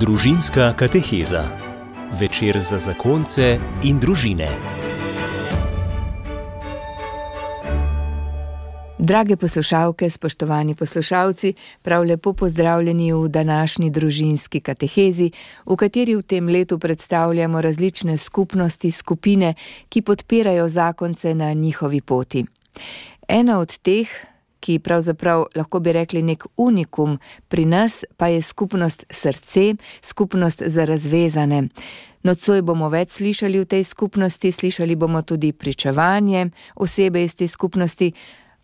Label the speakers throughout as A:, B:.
A: Družinska kateheza. Večer za zakonce in družine.
B: Drage poslušalke, spoštovani poslušalci, prav lepo pozdravljeni v današnji družinski katehezi, v kateri v tem letu predstavljamo različne skupnosti, skupine, ki podpirajo zakonce na njihovi poti. Ena od teh, ki pravzaprav lahko bi rekli nek unikum pri nas, pa je skupnost srce, skupnost za razvezane. Nocoj bomo več slišali v tej skupnosti, slišali bomo tudi pričevanje osebe iz te skupnosti.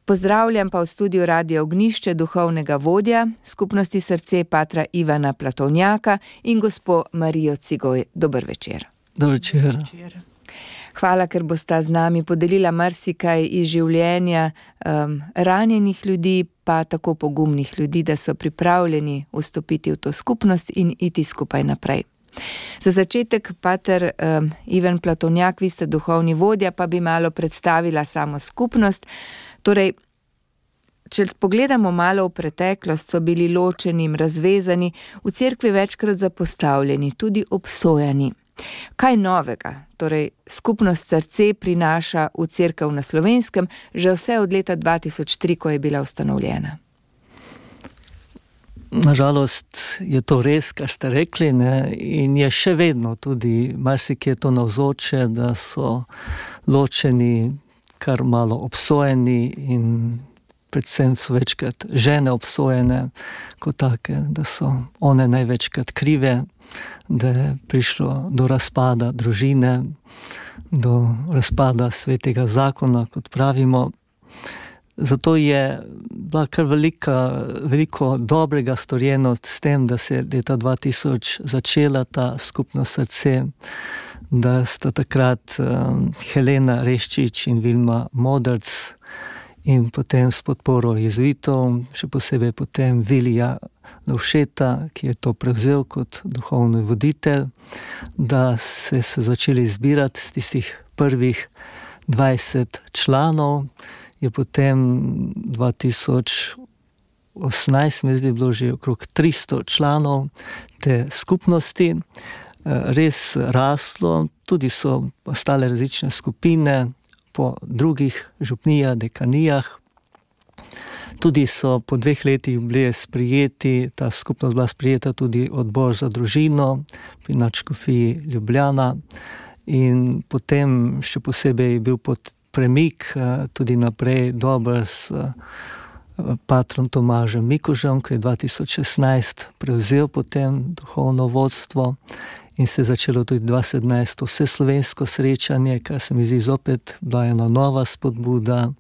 B: Pozdravljam pa v studiu Radio Ognišče duhovnega vodja skupnosti srce Patra Ivana Platovnjaka in gospo Marijo Cigoj. Dober večer.
C: Dober večer. Dober večer.
B: Hvala, ker boste z nami podelila marsikaj iz življenja um, ranjenih ljudi, pa tako pogumnih ljudi, da so pripravljeni vstopiti v to skupnost in iti skupaj naprej. Za začetek, pater um, Ivan Platonjak, vi ste duhovni vodja, pa bi malo predstavila samo skupnost. Torej, če pogledamo malo v preteklost, so bili ločeni, razvezani, v cerkvi večkrat zapostavljeni, tudi obsojeni. Kaj novega, torej skupnost srce prinaša v crkvu na slovenskem, že vse od leta 2003, ko je bila ustanovljena?
C: Nažalost je to res, kar ste rekli, ne? in je še vedno tudi marsikje to navzoče, da so ločeni, kar malo obsojeni, in predvsem so večkrat žene obsojene, kot take, da so one največkrat krive da je prišlo do razpada družine, do razpada svetega zakona, kot pravimo. Zato je bila kar velika, veliko dobrega storjeno s tem, da se je leta 2000 začela ta skupno srce, da sta takrat um, Helena Reščič in Vilma Modrc in potem s podporo jezuitov, še posebej potem Vilija Lovšeta, ki je to prevzel kot duhovni voditelj, da se so začeli zbirati z tistih prvih 20 članov, je potem 2018, mi zdi, bilo že okrog 300 članov te skupnosti. Res raslo, tudi so ostale različne skupine, po drugih župnijah, dekanijah. Tudi so po dveh letih bili sprijeti, ta skupnost bila sprijeta tudi odbor za družino pri Načkofiji Ljubljana, in potem še posebej je bil pod premik eh, tudi naprej dober s eh, patrom Tomažem Mikužem, ki je 2016 prevzel potem duhovno vodstvo in se je začelo tudi 2017 vse slovensko srečanje, kar se mi zdi zopet bila ena nova spodbuda.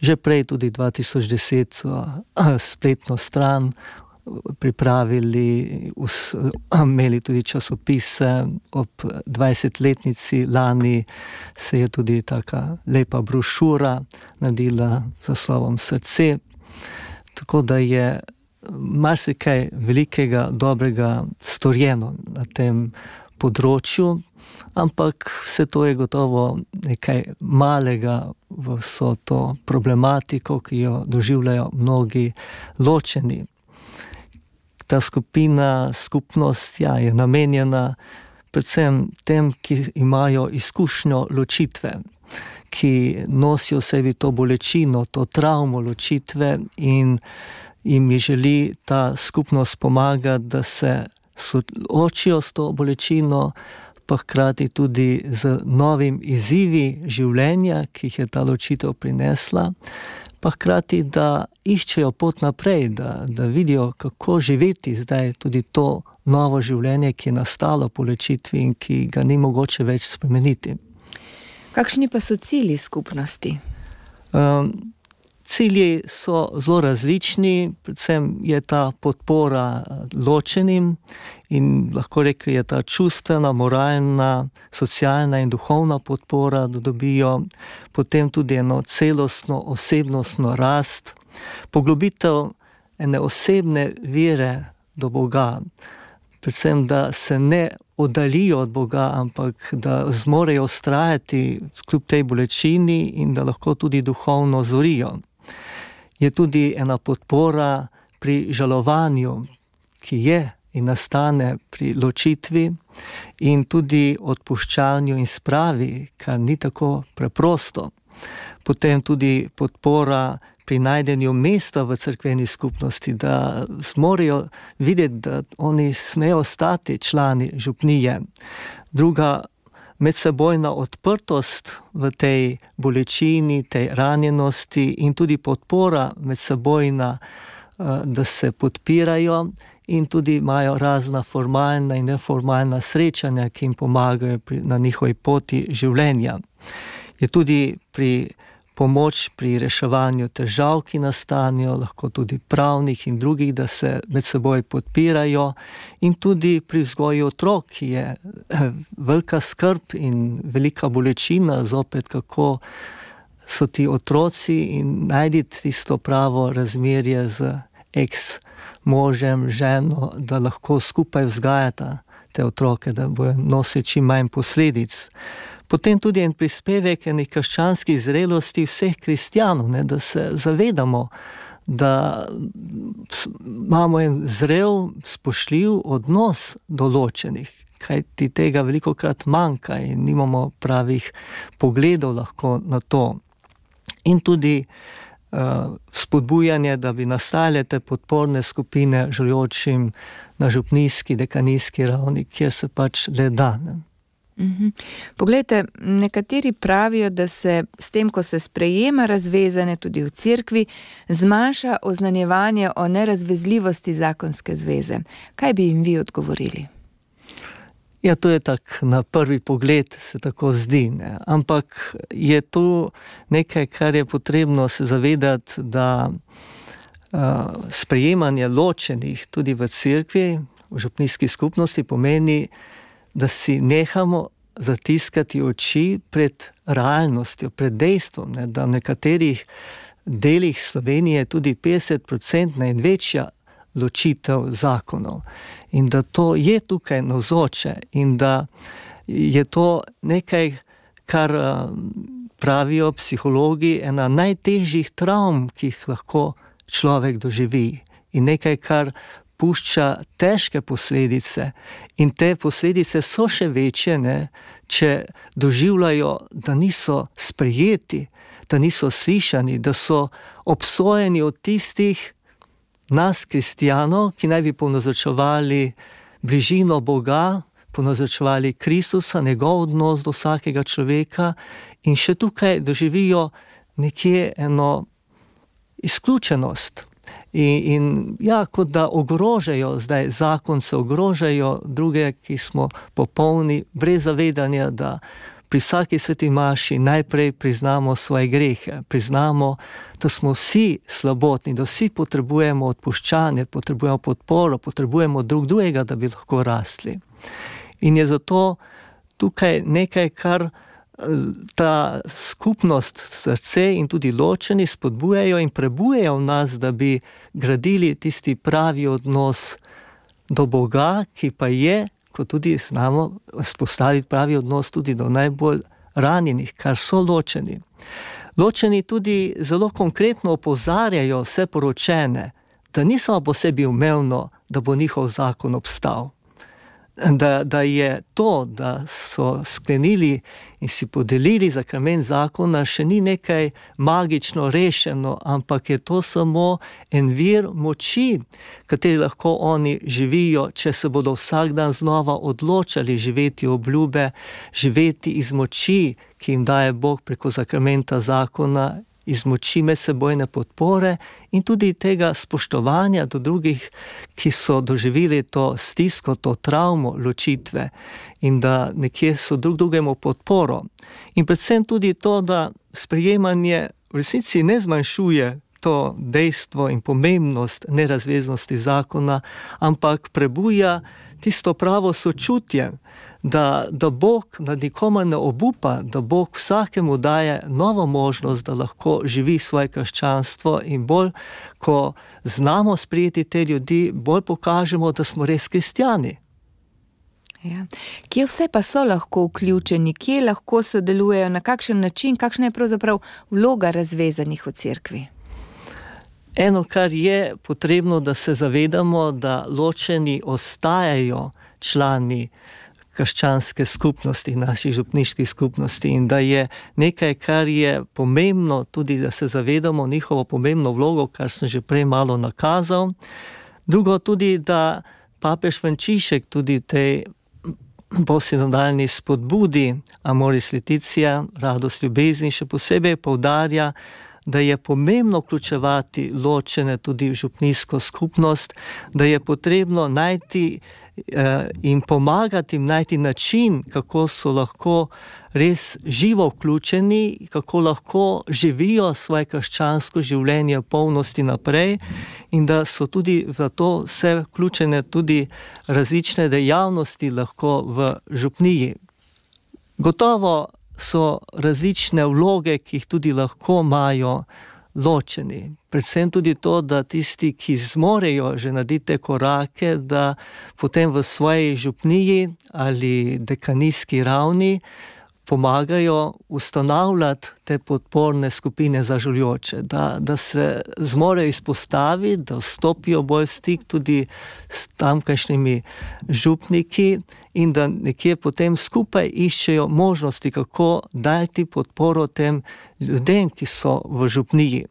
C: Že prej, tudi 2010, so spletno stran pripravili, imeli tudi časopise. Ob 20-letnici lani se je tudi tako lepa brošura naredila za slovom Srce. Tako da je marsikaj velikega, dobrega storjeno na tem področju, ampak vse to je gotovo nekaj malega v vso to problematiko, ki jo doživljajo mnogi ločeni. Ta skupina, skupnost ja, je namenjena predvsem tem, ki imajo izkušnjo ločitve. Ki nosijo v sebi to bolečino, to travmo ločitve, in jim želi ta skupnost pomagati, da se soočijo s to bolečino, pa hkrati tudi z novimi izzivi življenja, ki jih je ta ločitev prinesla, pa hkrati da iščejo pot naprej, da, da vidijo, kako živeti zdaj tudi to novo življenje, ki je nastalo po ločitvi in ki ga ni mogoče več spremeniti.
B: Kakšni pa so cilji skupnosti?
C: Um, Cilji so zelo različni, predvsem je ta podpora eh, ločenim in lahko rečem, je ta čustvena, moralna, socialna in duhovna podpora, da dobijo potem tudi eno celostno osebnostno rast, poglobitev ene osebne vere do Boga, predvsem da se ne oddalijo od Boga, ampak da zmorejo ustrajati kljub tej bolečini in da lahko tudi duhovno zorijo je tudi ena podpora pri žalovanju, ki je in nastane pri ločitvi in tudi odpuščanju in spravi, kar ni tako preprosto. Potem tudi podpora pri najdenju mesta v crkveni skupnosti, da zmorejo videti, da oni smejo ostati člani župnije. Druga medsebojna odprtost v tej bolečini, tej ranjenosti in tudi podpora medsebojna, eh, da se podpirajo in tudi imajo razna formalna in neformalna srečanja, ki jim pomagajo pri, na njihovi poti življenja. Je tudi pri pomoč pri reševanju težav, ki nastanejo, lahko tudi pravnih in drugih, da se med seboj podpirajo, in tudi pri vzgoju otrok, ki je velika skrb in velika bolečina, zopet kako so ti otroci in najti tisto pravo razmerje z ex-možem, ženo, da lahko skupaj vzgajata te otroke, da bojo nosili čim manj posledic potem tudi en prispevek enih krščanskih zrelosti vseh kristijanov, da se zavedamo, da imamo en zrel, spoštljiv odnos določenih. Kaj ti tega veliko krat manjka, in nimamo pravih pogledov na to. In tudi uh, spodbujanje, da bi nastale te podporne skupine, želujočim na župnijski, dekanijski ravni, kjer se pač le da. Ne.
B: Mhm. Poglejte, nekateri pravijo, da se s tem, ko se sprejema razvezane tudi v cerkvi, zmanjša oznanjevanje o nerazvezljivosti zakonske zveze. Kaj bi jim vi odgovorili?
C: Ja, to je tako na prvi pogled, se tako zdi. Ne? Ampak je to nekaj, kar je potrebno se zavedati, da uh, sprejemanje ločenih tudi v cerkvi, v župnijski skupnosti, pomeni, da si nehamo zatiskati oči pred realnostjo, pred dejstvom, ne, da v nekaterih delih Slovenije je tudi 50% in večja ločitev zakonov. In da to je tukaj navzoče in da je to nekaj, kar pravijo psihologi, ena najtežjih travm, ki jih lahko človek doživi. In nekaj, kar pušča težke posledice, in te posledice so še večje, ne, če doživljajo, da niso sprejeti, da niso slišani, da so obsojeni od tistih nas, kristijanov, ki naj bi ponazorčevali bližino Boga, ponazorčevali Kristusa, njegov odnos do vsakega človeka, in še tukaj doživijo nekje eno izključenost. In, in ja, kot da ogrožajo zdaj zakon, se ogrožajo druge, ki smo popolni, brez zavedanja, da pri vsaki sveti maši najprej priznamo svoje grehe, priznamo, da smo vsi slabotni, da vsi potrebujemo odpuščanje, potrebujemo podporo, potrebujemo drug drugega, da bi lahko rasli. In je zato tukaj nekaj, kar ta skupnost, srce in tudi ločeni spodbujajo in prebujajo v nas, da bi gradili tisti pravi odnos do Boga, ki pa je, kot tudi znamo, spostaviti pravi odnos tudi do najbolj ranjenih, kar so ločeni. Ločeni tudi zelo konkretno opozarjajo vse poročene, da ni samo po sebi umevno, da bo njihov zakon obstal da, da je to, da so sklenili in si podelili zakrament zakona, še ni nekaj magično rešeno, ampak je to samo en vir moči, kateri lahko oni živijo, če se bodo vsak dan znova odločali živeti obljube, živeti iz moči, ki jim daje Bog preko zakramenta zakona iz moči medsebojne podpore in tudi tega spoštovanja do drugih, ki so doživeli to stisko, to travmo ločitve in da nekje so drug drugemu podporo. In predvsem tudi to, da sprejemanje v resnici ne zmanjšuje to dejstvo in pomembnost nerazveznosti zakona, ampak prebuja tisto pravo sočutje da, da Bog na nikomer ne obupa, da Bog vsakemu daje novo možnost, da lahko živi svoje krščanstvo in bolj, ko znamo sprijeti te ljudi, bolj pokažemo, da smo res kristijani.
B: Ja. Kje vse pa so lahko vključeni, kje lahko sodelujejo, na kakšen način, kakšna je pravzaprav vloga razvezanih v cerkvi?
C: eno, kar je potrebno, da se zavedamo, da ločeni ostajajo člani krščanske skupnosti, naših župniških skupnosti in da je nekaj, kar je pomembno, tudi da se zavedamo njihovo pomembno vlogo, kar sem že prej malo nakazal. Drugo, tudi da papež Frančišek tudi tej posinodalni spodbudi Amoris Leticija, radost ljubezni, še posebej poudarja, da je pomembno vključevati ločene tudi v župnijsko skupnost, da je potrebno najti eh, in pomagati jim najti način, kako so lahko res živo vključeni, kako lahko živijo svoje krščansko življenje v polnosti naprej, in da so tudi v to vse vključene tudi različne dejavnosti, lahko v župniji. Gotovo so različne vloge, ki jih tudi lahko imajo ločeni. Predvsem tudi to, da tisti, ki zmorejo že narediti korake, da potem v svoji župniji ali dekanijski ravni pomagajo ustanavljati te podporne skupine za življoče, da, da se zmorejo izpostaviti, da vstopijo bolj v stik tudi s tamkajšnjimi župniki in da nekje potem skupaj iščejo možnosti, kako dati podporo tem ljudem, ki so v župniji.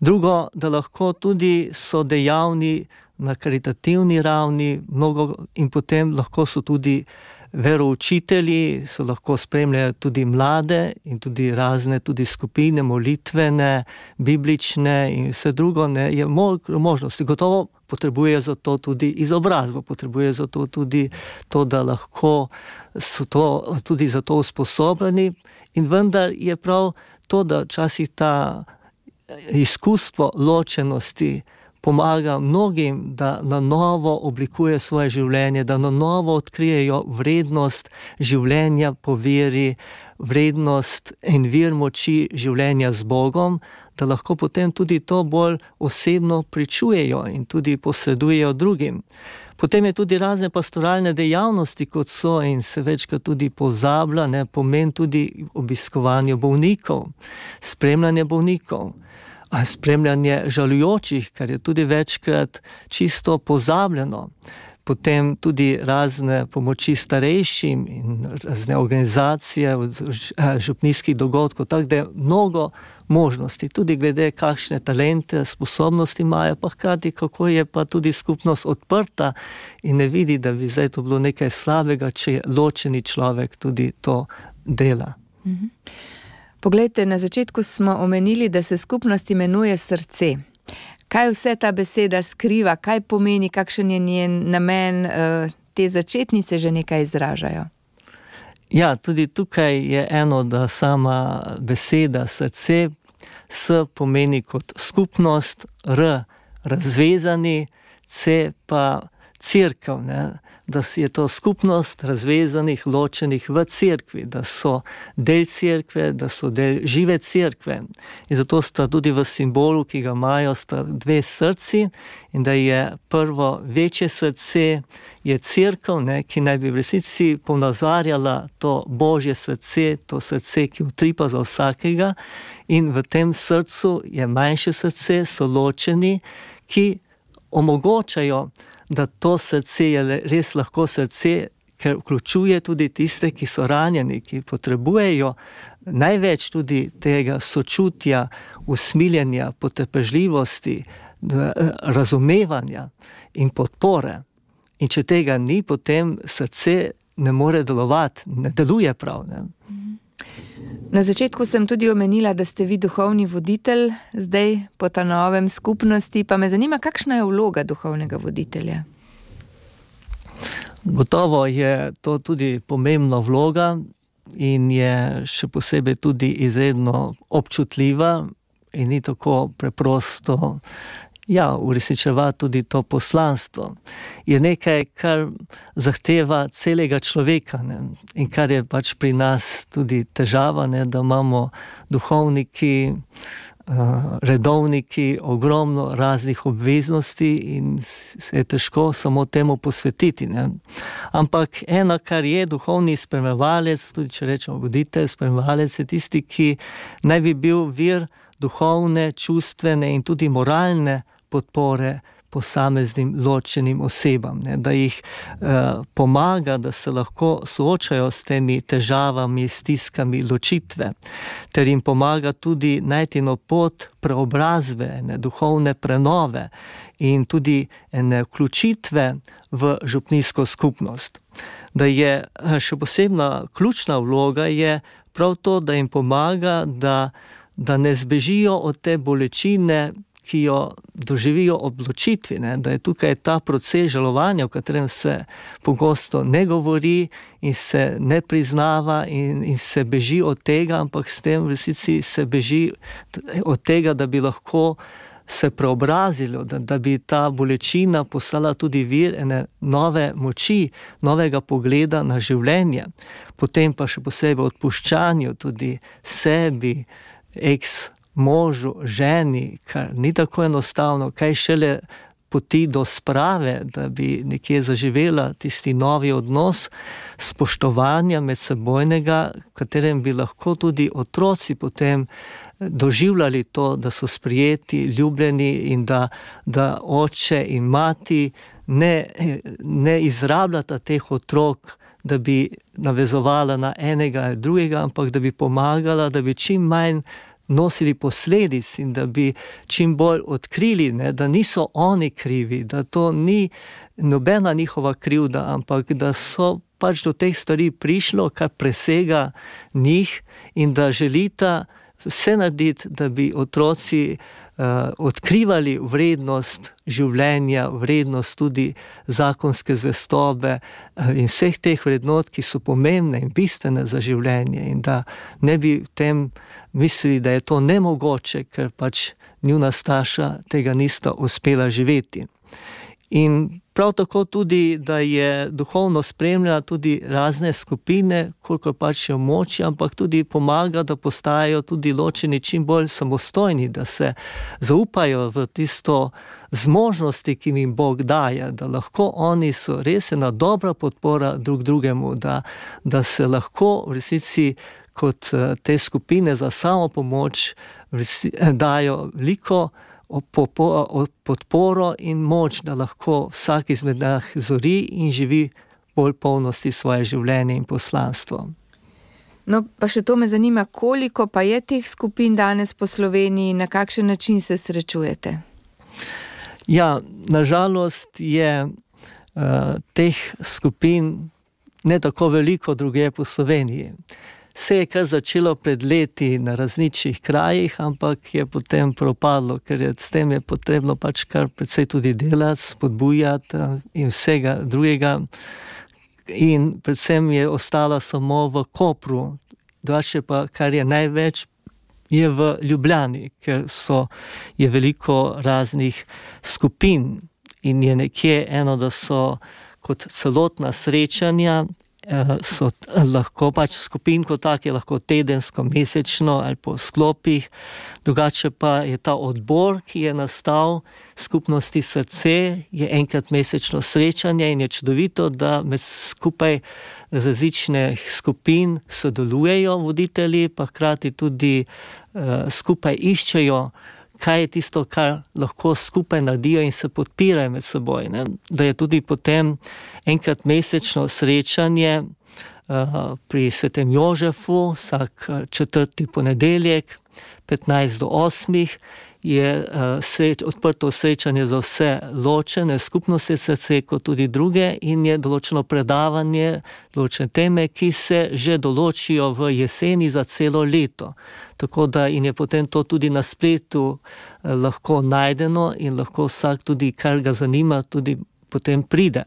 C: Drugo, da lahko tudi so dejavni na karitativni ravni, mnogo in potem lahko so tudi veroučitelji, so lahko spremljajo tudi mlade in tudi razne tudi skupine, molitvene, biblične in vse drugo, ne, je možnosti. Gotovo potrebuje za to tudi izobrazbo, potrebuje za to tudi to, da lahko so to, tudi za to usposobljeni in vendar je prav to, da včasih ta izkustvo ločenosti pomaga mnogim, da na novo oblikujejo svoje življenje, da na novo odkrijejo vrednost življenja po veri, vrednost in vir moči življenja z Bogom, da lahko potem tudi to bolj osebno pričujejo in tudi posredujejo drugim. Potem je tudi razne pastoralne dejavnosti, kot so in se večkrat tudi pozablja, ne pomen tudi obiskovanja bolnikov, spremljanje bolnikov spremljanje žalujočih, kar je tudi večkrat čisto pozabljeno. Potem tudi razne pomoči starejšim in razne organizacije, župnijskih dogodkov, tako da je mnogo možnosti, tudi glede, kakšne talente, sposobnosti imajo, pa hkrati, kako je pa tudi skupnost odprta in ne vidi, da bi zdaj to bilo nekaj slabega, če je ločeni človek tudi to dela. Mhm.
B: Poglejte, na začetku smo omenili, da se skupnost imenuje srce. Kaj vse ta beseda skriva, kaj pomeni, kakšen je njen namen, eh, te začetnice že nekaj izražajo?
C: Ja, tudi tukaj je eno, da sama beseda srce s pomeni kot skupnost, r razvezani, c pa crkva da je to skupnost razvezanih, ločenih v cerkvi, da so del cerkve, da so del žive cerkve. In zato sta tudi v simbolu, ki ga imajo, sta dve srci, in da je prvo večje srce, je cerkev, ne, ki naj bi v resnici ponazarjala to božje srce, to srce, ki utripa za vsakega, in v tem srcu je manjše srce, so ločeni, ki omogočajo, da to srce je res lahko srce, ker vključuje tudi tiste, ki so ranjeni, ki potrebujejo največ tudi tega sočutja, usmiljenja, potrpežljivosti, razumevanja in podpore. In če tega ni, potem srce ne more delovati, ne deluje prav. Ne?
B: Na začetku sem tudi omenila, da ste vi duhovni voditelj, zdaj po ta novem skupnosti. Pa me zanima, kakšna je vloga duhovnega voditelja?
C: Gotovo je to tudi pomembna vloga in je še posebej tudi izredno občutljiva in ni tako preprosto ja, uresničevati tudi to poslanstvo. Je nekaj, kar zahteva celega človeka ne? in kar je pač pri nas tudi težava, ne? da imamo duhovniki, uh, redovniki, ogromno raznih obveznosti in se je težko samo temu posvetiti. Ne? Ampak ena, kar je duhovni spremljevalec, tudi če rečemo voditelj, spremljevalec je tisti, ki naj bi bil vir duhovne, čustvene in tudi moralne podpore posameznim ločenim osebam, ne, da jih eh, pomaga, da se lahko soočajo s temi težavami, stiskami ločitve, ter jim pomaga tudi najti eno pot preobrazbe, ne, duhovne prenove in tudi ene vključitve v župnijsko skupnost. Da je eh, še posebna ključna vloga je prav to, da jim pomaga, da, da ne zbežijo od te bolečine, ki jo doživijo odločitvi, ne, da je tukaj ta proces žalovanja, o katerem se pogosto ne govori in se ne priznava, in, in se beži od tega, ampak s tem v resnici se beži od tega, da bi lahko se preobrazilo, da, da bi ta bolečina postala tudi vir ene nove moči, novega pogleda na življenje, potem pa še posebej odpuščanju tudi sebi, eks možu, ženi, kar ni tako enostavno, kaj šele poti do sprave, da bi nekje zaživela tisti novi odnos spoštovanja medsebojnega, v katerem bi lahko tudi otroci potem doživljali to, da so sprijeti, ljubljeni in da, da oče in mati ne, ne izrabljata teh otrok, da bi navezovala na enega ali drugega, ampak da bi pomagala, da bi čim manj nosili posledic in da bi čim bolj odkrili, ne, da niso oni krivi, da to ni nobena njihova krivda, ampak da so pač do teh stvari prišlo, kar presega njih in da želita vse narediti, da bi otroci uh, odkrivali vrednost življenja, vrednost tudi zakonske zvestobe uh, in vseh teh vrednot, ki so pomembne in bistvene za življenje, in da ne bi v tem mislili, da je to nemogoče, ker pač njuna starša tega nista uspela živeti. In prav tako tudi, da je duhovno spremljala tudi razne skupine, koliko pač je moč, ampak tudi pomaga, da postajajo tudi ločeni čim bolj samostojni, da se zaupajo v tisto zmožnosti, ki jim Bog daje, da lahko oni so res ena dobra podpora drug drugemu, da, da se lahko v resnici kot eh, te skupine za samo pomoč dajo veliko podporo in moč, da lahko vsak izmed njih zori in živi bolj polnosti svoje življenje in poslanstvo.
B: No, pa še to me zanima, koliko pa je teh skupin danes po Sloveniji in na kakšen način se srečujete?
C: Ja, nažalost je uh, teh skupin ne tako veliko druge po Sloveniji. Se je kar začelo pred leti na različnih krajih, ampak je potem propadlo, ker je s tem je potrebno pač kar precej tudi delati, spodbujati eh, in vsega drugega. In predvsem je ostala samo v Kopru, drugače pa kar je največ. Je v Ljubljani, ker so, je veliko raznih skupin, in je nekje eno, da so kot celotna srečanja, so lahko pač skupin kot take, lahko tedensko, mesečno ali po sklopih. Drugače pa je ta odbor, ki je nastal skupnosti srce, je enkrat mesečno srečanje in je čudovito, da med skupaj različnih skupin sodelujejo voditelji, pa hkrati tudi uh, skupaj iščejo kaj je tisto, kar lahko skupaj naredijo in se podpirajo med seboj. Ne? Da je tudi potem enkrat mesečno srečanje uh, pri Svetem Jožefu, vsak eh, četrti ponedeljek, 15 do 8 je uh, sreč, odprto srečanje za vse ločene skupnosti srce, kot tudi druge, in je določeno predavanje, določene teme, ki se že določijo v jeseni za celo leto. Tako da je potem to tudi na spletu eh, lahko najdeno in lahko vsak tudi, kar ga zanima, tudi. Potem pride.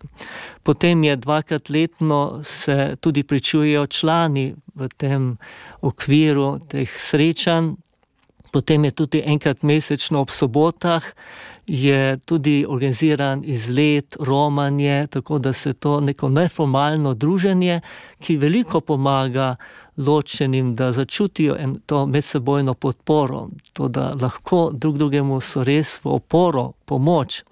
C: Potem je dvakrat letno se tudi pričujejo člani v tem okviru teh srečanj, Potem je tudi enkrat mesečno ob sobotah, je tudi organiziran izlet, romanje, tako da se to neko neformalno druženje, ki veliko pomaga ločenim, da začutijo to medsebojno podporo, to, da lahko drug drugemu so res v oporo, pomoč.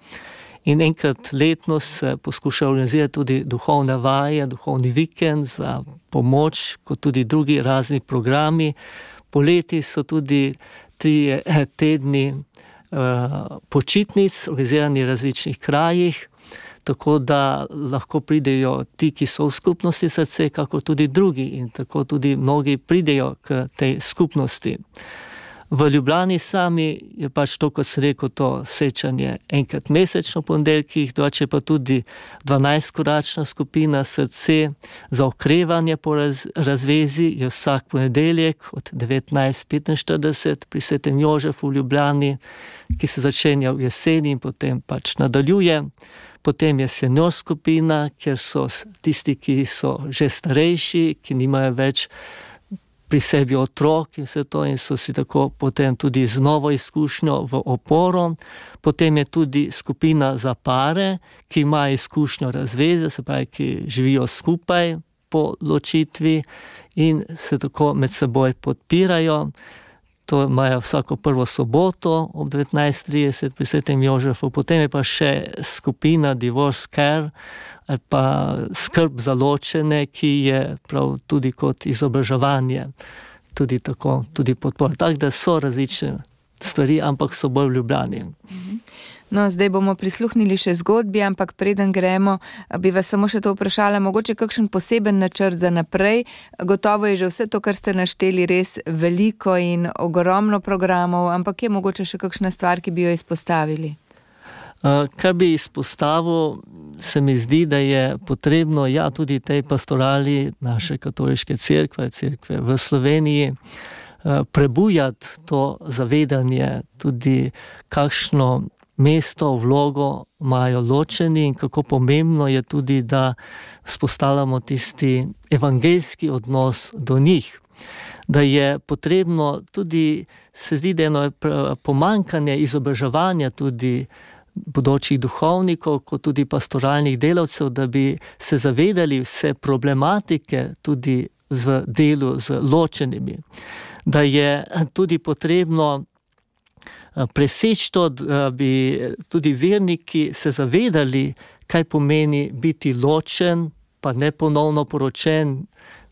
C: In enkrat letno se poskuša organizirati tudi duhovne vaje, duhovni vikend za pomoč, kot tudi drugi razni programi. Poleti so tudi tri tedni počitnic, organizirani v različnih krajih tako da lahko pridejo ti, ki so v skupnosti srce, kako tudi drugi in tako tudi mnogi pridejo k tej skupnosti. V Ljubljani sami je pač to, kot sem rekel, to srečanje enkrat mesečno, ponedeljkih, drugače pa tudi 12-koračna skupina srce za okrevanje po raz, razvezi, je vsak ponedeljek od 19.45 pri Svetem Jožefu v Ljubljani, ki se začenja v jeseni in potem pač nadaljuje. Potem je senior skupina, kjer so tisti, ki so že starejši, ki nimajo več pri sebi otrok in vse to, in so si tako potem tudi z novo izkušnjo v oporo. Potem je tudi skupina za pare, ki imajo izkušnjo razveze, se pravi, ki živijo skupaj po ločitvi in se tako med seboj podpirajo to imajo vsako prvo soboto ob 19:30 pri Svetem Jožefu, potem je pa še skupina Divorce Care ali pa skrb za ločene, ki je prav tudi kot izobraževanje, tudi tako, tudi podpora. Tako da so različne stvari, ampak so bolj ljubljeni. Mhm.
B: No, zdaj bomo prisluhnili še zgodbi, ampak preden gremo, bi vas samo še to vprašala, mogoče kakšen poseben načrt za naprej. Gotovo je že vse to, kar ste našteli, res veliko in ogromno programov, ampak je mogoče še kakšna stvar, ki bi jo izpostavili.
C: Kar bi izpostavil, se mi zdi, da je potrebno, ja, tudi tej pastorali naše katoliške crkve, crkve v Sloveniji, prebujati to zavedanje, tudi kakšno mesto, vlogo imajo ločeni in kako pomembno je tudi, da spostavljamo tisti evangeljski odnos do njih. Da je potrebno tudi, se zdi, da je eno pomankanje izobraževanja tudi bodočih duhovnikov, kot tudi pastoralnih delavcev, da bi se zavedali vse problematike tudi v delu z ločenimi. Da je tudi potrebno preseči to, da bi tudi verniki se zavedali, kaj pomeni biti ločen, pa ne ponovno poročen,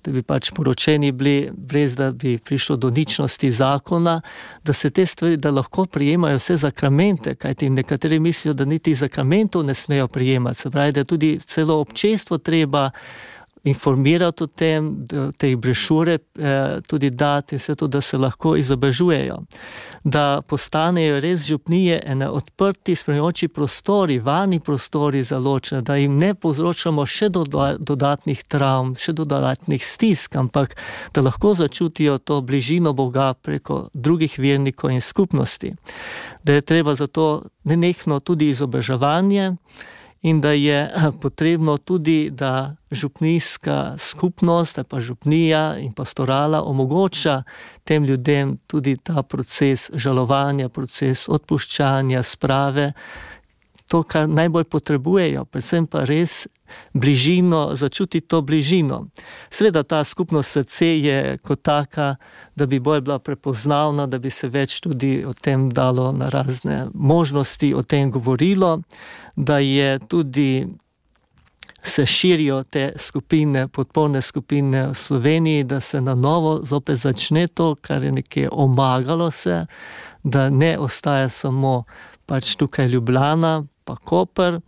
C: da bi pač poročeni bili, brez da bi prišlo do ničnosti zakona, da se te stvari, da lahko prijemajo vse zakramente, kajti nekateri mislijo, da niti zakramentov ne smejo prijemati. Se pravi, da tudi celo občestvo treba informirati o tem, te brešure eh, tudi dati, vse to, da se lahko izobražujejo, da postanejo res župnije ene odprti, spremljajoči prostori, varni prostori za ločene, da jim ne povzročamo še dodatnih travm, še dodatnih stisk, ampak da lahko začutijo to bližino Boga preko drugih vernikov in skupnosti. Da je treba zato nenehno tudi izobraževanje, in da je eh, potrebno tudi, da župnijska skupnost, pa župnija in pastorala omogoča tem ljudem tudi ta proces žalovanja, proces odpuščanja, sprave, to, kar najbolj potrebujejo, predvsem pa res bližino, začutiti to bližino. Sveda ta skupnost srce je kot taka, da bi bolj bila prepoznavna, da bi se več tudi o tem dalo na razne možnosti, o tem govorilo, da je tudi se širijo te skupine, podporne skupine v Sloveniji, da se na novo zopet začne to, kar je nekje omagalo se, da ne ostaja samo pač tukaj Ljubljana, pa Koper,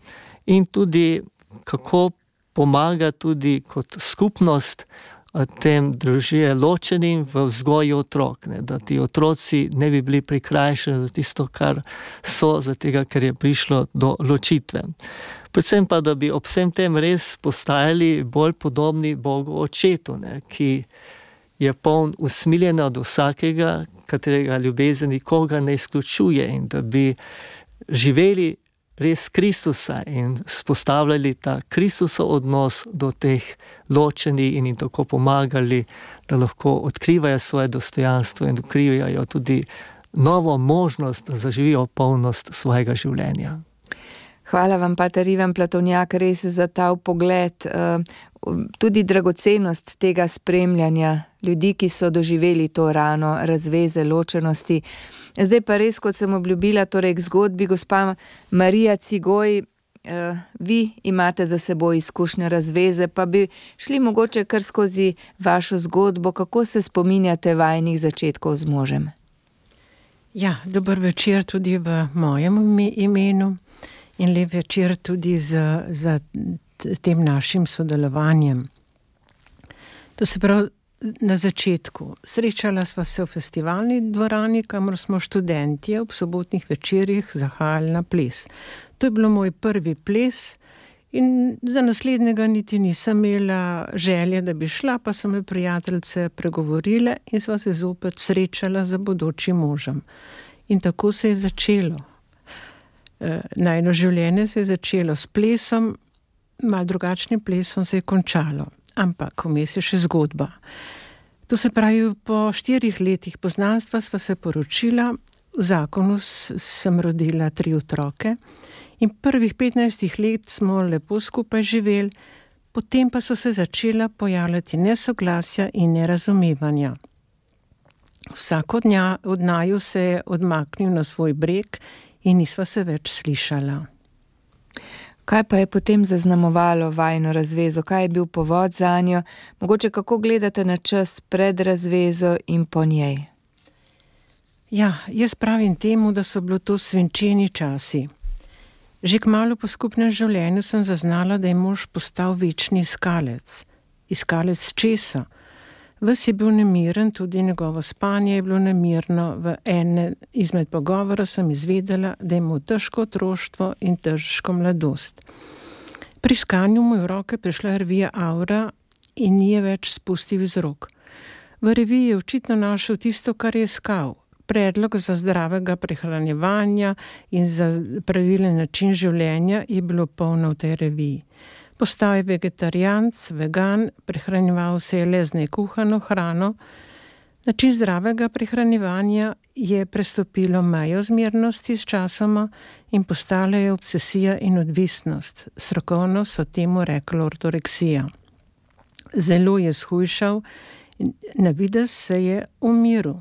C: in tudi kako pomaga tudi kot skupnost eh, tem družinam ločenim v vzgoji otrok, ne, da ti otroci ne bi bili prikrajšani za tisto, kar so, zato ker je prišlo do ločitve. Predvsem pa, da bi ob vsem tem res postajali bolj podobni Bogu Očetu, ne, ki je poln usmiljena do vsakega, katerega ljubezen nikoga ne izključuje in da bi živeli res Kristusa in spostavljali ta Kristusov odnos do teh ločenih in jim tako pomagali, da lahko odkrivajo svoje dostojanstvo in odkrivajo tudi novo možnost, da zaživijo polnost svojega življenja.
B: Hvala vam, Pater Ivan Platonjak, res za ta pogled, eh, tudi dragocenost tega spremljanja ljudi, ki so doživeli to rano razveze, ločenosti. Zdaj pa res, kot sem obljubila, torej k zgodbi, gospa Marija Cigoj, eh, vi imate za seboj izkušnje razveze, pa bi šli mogoče kar skozi vašo zgodbo, kako se spominjate vajnih začetkov z možem.
D: Ja, dober večer tudi v mojem imenu in lep večer tudi za, za tem našim sodelovanjem. To se pravi, na začetku srečala sva se v festivalni dvorani, kamor smo študenti ob sobotnih večerjih zahajali na ples. To je bilo moj prvi ples. In za naslednjega niti nisem imela želje, da bi šla, pa so me prijateljice pregovorile in sva se zopet srečala z bodočim možem. In tako se je začelo. E, najno življenje se je začelo s plesom, mal drugačnim plesom se je končalo, ampak vmes je še zgodba. To se pravi, po štirih letih poznanstva sva se poročila, v zakonu sem rodila tri otroke. In prvih 15 let smo lepo skupaj živeli, potem pa so se začela pojavljati nesoglasja in nerazumevanja. Vsak od, nja, od naju se je odmaknil na svoj breg in nisva se več slišala.
B: Kaj pa je potem zaznamovalo vajno razvezo, kaj je bil povod za njo, mogoče kako gledate na čas pred razvezo in po njej?
D: Ja, jaz pravim temu, da so bili to svinčeni časi. Že kmalo po skupnem življenju sem zaznala, da je mož postal večni iskalec. Iskalec česa? Ves je bil nemiren, tudi njegovo spanje je bilo nemirno. V ene izmed pogovorov sem izvedela, da je imel težko otroštvo in težko mladost. Pri iskanju mu je v roke prišla revija Aura in ni je več spustil iz rok. V reviji je očitno našel tisto, kar je iskal, predlog za zdravega prehranjevanja in za pravilen način življenja je bilo polno v tej reviji. Postal je vegetarijanc, vegan, prehranjeval se je le z nekuhano hrano. Način zdravega prehranjevanja je prestopilo mejo zmernosti s časoma in postala je obsesija in odvisnost. Strokovno so temu rekli ortoreksija. Zelo je shujšal na vides se je umiril.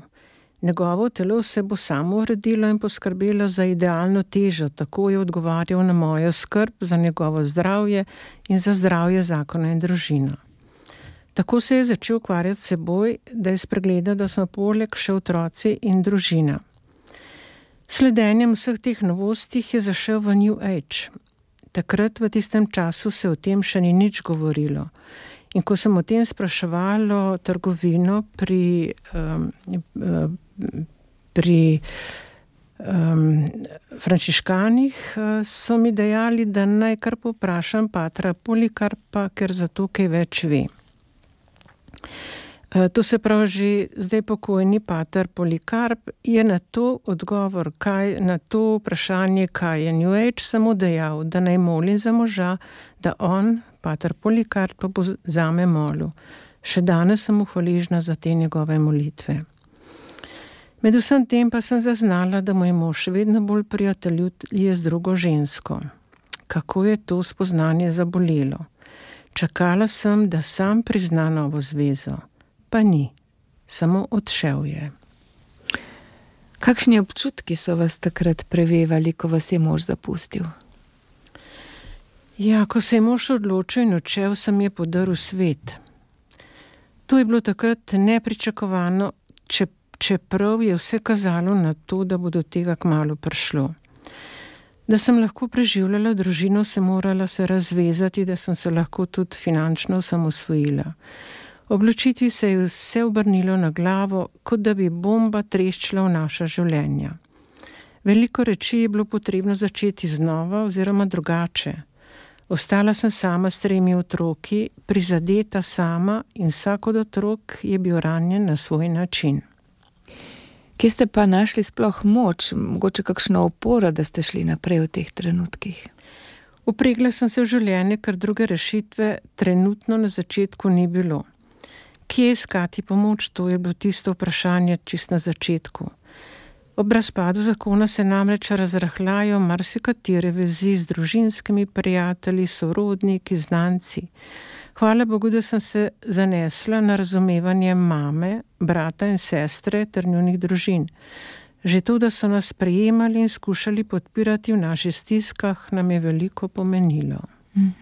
D: Njegovo telo se bo samo uredilo in poskrbelo za idealno težo, tako je odgovarjal na mojo skrb za njegovo zdravje in za zdravje zakona in družino. Tako se je začel ukvarjati s seboj, da je spregledal, da smo poleg še otroci in družina. Sledenjem vseh teh novostih je zašel v New Age. Takrat v tistem času se o tem še ni nič govorilo. In ko sem o tem spraševala trgovino pri um, pri um, frančiškanih uh, so mi dejali, da naj kar poprašam patra Polikarpa, ker za to kaj več ve. Uh, to se pravi, že zdaj pokojni pater Polikarp je na to odgovor, kaj, na to vprašanje, kaj je New Age, samo dejal, da naj molim za moža, da on, pater Polikarp, pa bo zame molil. Še danes sem mu hvaležna za te njegove molitve. Med vsem tem pa sem zaznala, da moj mož vedno bolj prijateljuje z drugo žensko. Kako je to spoznanje zabolelo? Čakala sem, da sam prizna novo zvezo, pa ni, samo odšel je.
B: Kakšni občutki so vas takrat prevevali, ko vas je mož zapustil?
D: Ja, ko se je mož odločil in odšel, sem je podaril svet. To je bilo takrat nepričakovano, če čeprav je vse kazalo na to, da bo do tega kmalo prišlo. Da sem lahko preživljala družino, sem morala se razvezati, da sem se lahko tudi finančno osamosvojila. Obločiti se je vse obrnilo na glavo, kot da bi bomba treščila v naša življenja. Veliko reči je bilo potrebno začeti znova oziroma drugače. Ostala sem sama s tremi otroki, prizadeta sama in vsak od otrok je bil ranjen na svoj način.
B: Kje ste pa našli sploh moč, mogoče kakšno oporo, da ste šli naprej v teh trenutkih?
D: Upregla sem se v življenje, ker druge rešitve trenutno na začetku ni bilo. Kje iskati pomoč, to je bilo tisto vprašanje čist na začetku. Ob razpadu zakona se namreč razrahljajo marsikatere vezi z družinskimi prijatelji, sorodniki, znanci. Hvala Bogu, da sem se zanesla na razumevanje mame, brata in sestre ter njunih družin. Že to, da so nas sprejemali in skušali podpirati v naših stiskah, nam je veliko pomenilo. Mm.